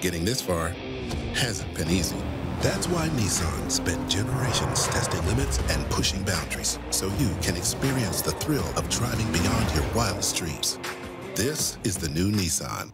Getting this far hasn't been easy. That's why Nissan spent generations testing limits and pushing boundaries so you can experience the thrill of driving beyond your wildest dreams. This is the new Nissan.